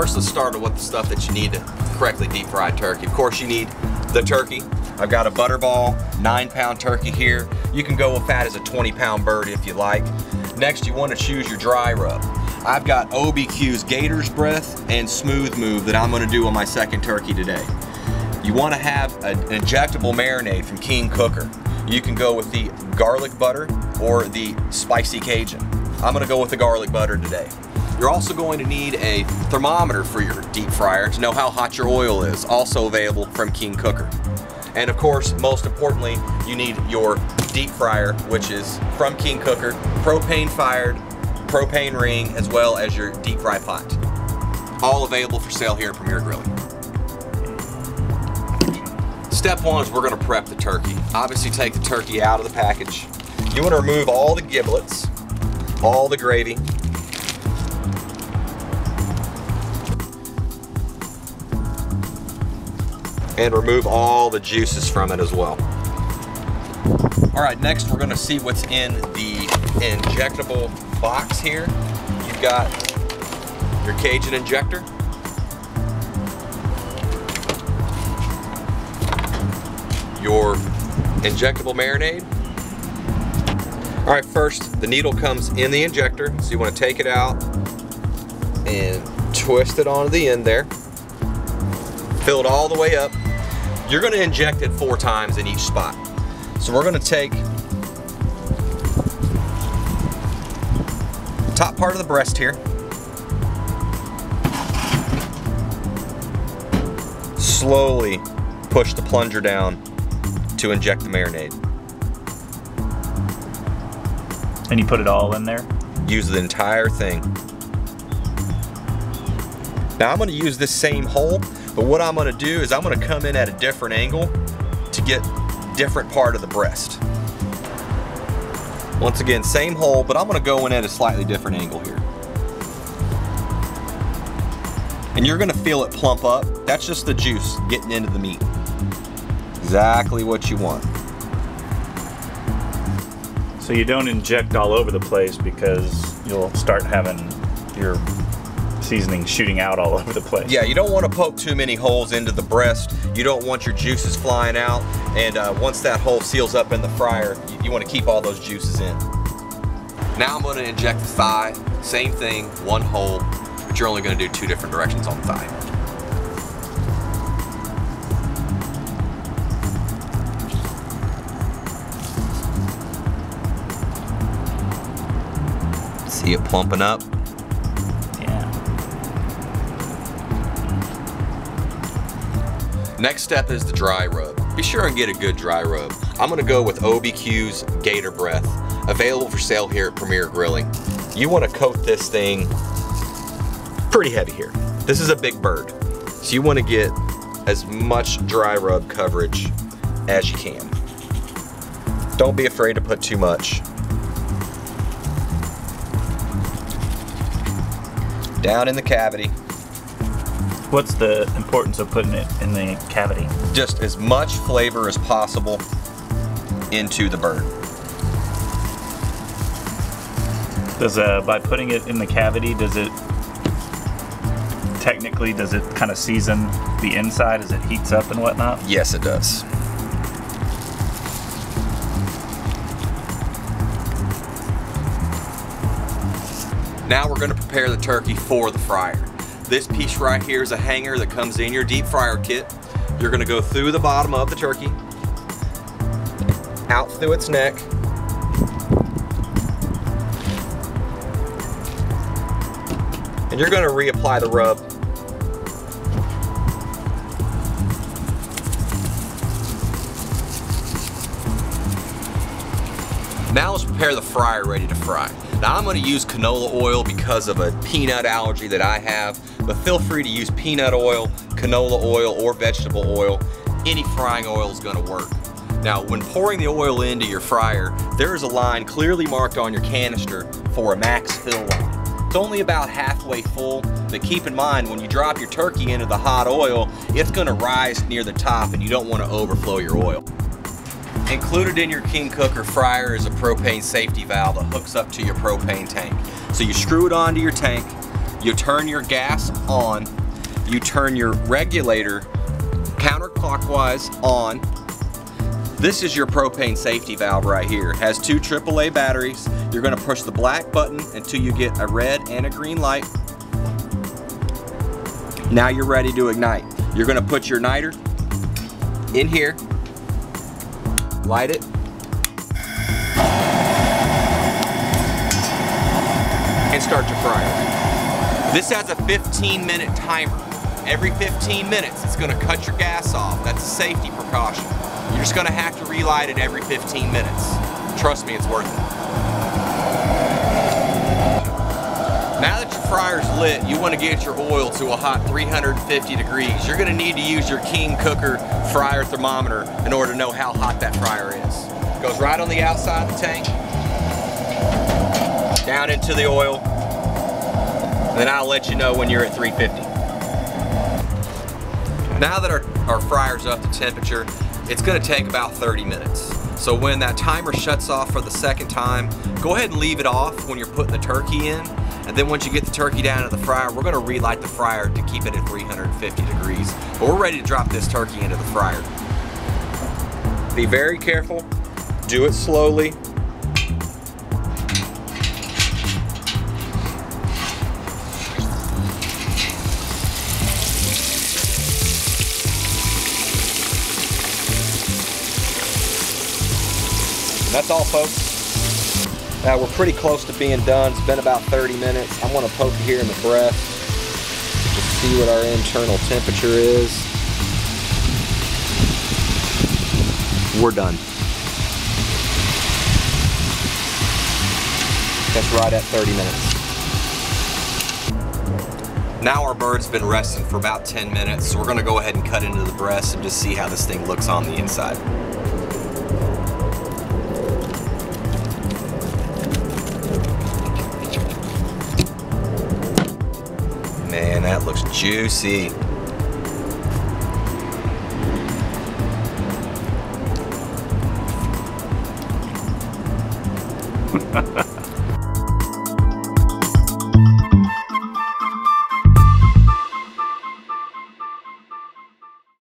first let's start with the stuff that you need to correctly deep fry turkey. Of course you need the turkey. I've got a butterball, nine pound turkey here. You can go with that as a 20 pound bird if you like. Next you want to choose your dry rub. I've got OBQ's Gator's Breath and Smooth Move that I'm going to do on my second turkey today. You want to have an injectable marinade from King Cooker. You can go with the garlic butter or the spicy Cajun. I'm going to go with the garlic butter today. You're also going to need a thermometer for your deep fryer to know how hot your oil is, also available from King Cooker. And of course, most importantly, you need your deep fryer, which is from King Cooker, propane fired, propane ring, as well as your deep fry pot. All available for sale here at Premier Grilling. Step one is we're gonna prep the turkey. Obviously take the turkey out of the package. You wanna remove all the giblets, all the gravy, and remove all the juices from it as well. All right, next we're gonna see what's in the injectable box here. You've got your Cajun injector. Your injectable marinade. All right, first, the needle comes in the injector, so you wanna take it out and twist it onto the end there. Fill it all the way up. You're gonna inject it four times in each spot. So we're gonna take the top part of the breast here. Slowly push the plunger down to inject the marinade. And you put it all in there? Use the entire thing. Now I'm gonna use this same hole, but what I'm gonna do is I'm gonna come in at a different angle to get different part of the breast. Once again, same hole, but I'm gonna go in at a slightly different angle here. And you're gonna feel it plump up. That's just the juice getting into the meat. Exactly what you want. So you don't inject all over the place because you'll start having your seasoning shooting out all over the place. Yeah, you don't want to poke too many holes into the breast. You don't want your juices flying out. And uh, once that hole seals up in the fryer, you, you want to keep all those juices in. Now I'm going to inject the thigh. Same thing, one hole, but you're only going to do two different directions on the thigh. See it plumping up? Next step is the dry rub. Be sure and get a good dry rub. I'm gonna go with OBQ's Gator Breath, available for sale here at Premier Grilling. You wanna coat this thing pretty heavy here. This is a big bird, so you wanna get as much dry rub coverage as you can. Don't be afraid to put too much. Down in the cavity, What's the importance of putting it in the cavity? just as much flavor as possible into the bird. Does uh, by putting it in the cavity, does it technically does it kind of season the inside as it heats up and whatnot? Yes, it does. Now we're going to prepare the turkey for the fryer. This piece right here is a hanger that comes in your deep fryer kit. You're going to go through the bottom of the turkey, out through its neck, and you're going to reapply the rub Now let's prepare the fryer ready to fry. Now I'm gonna use canola oil because of a peanut allergy that I have, but feel free to use peanut oil, canola oil, or vegetable oil. Any frying oil is gonna work. Now, when pouring the oil into your fryer, there is a line clearly marked on your canister for a max fill line. It's only about halfway full, but keep in mind when you drop your turkey into the hot oil, it's gonna rise near the top and you don't wanna overflow your oil. Included in your King Cooker fryer is a propane safety valve that hooks up to your propane tank. So you screw it onto your tank, you turn your gas on, you turn your regulator counterclockwise on. This is your propane safety valve right here. It has two AAA batteries. You're gonna push the black button until you get a red and a green light. Now you're ready to ignite. You're gonna put your igniter in here, light it, and start your fryer. This has a 15 minute timer. Every 15 minutes, it's gonna cut your gas off. That's a safety precaution. You're just gonna have to relight it every 15 minutes. Trust me, it's worth it. Fryer's lit, you wanna get your oil to a hot 350 degrees. You're gonna need to use your King Cooker fryer thermometer in order to know how hot that fryer is. Goes right on the outside of the tank, down into the oil, and then I'll let you know when you're at 350. Now that our, our fryer's up to temperature, it's gonna take about 30 minutes. So when that timer shuts off for the second time, go ahead and leave it off when you're putting the turkey in. And then once you get the turkey down to the fryer, we're gonna relight the fryer to keep it at 350 degrees. But we're ready to drop this turkey into the fryer. Be very careful, do it slowly. That's all folks. Uh, we're pretty close to being done. It's been about 30 minutes. I'm gonna poke here in the breast to see what our internal temperature is. We're done. That's right at 30 minutes. Now our bird's been resting for about 10 minutes, so we're gonna go ahead and cut into the breast and just see how this thing looks on the inside. Man, that looks juicy.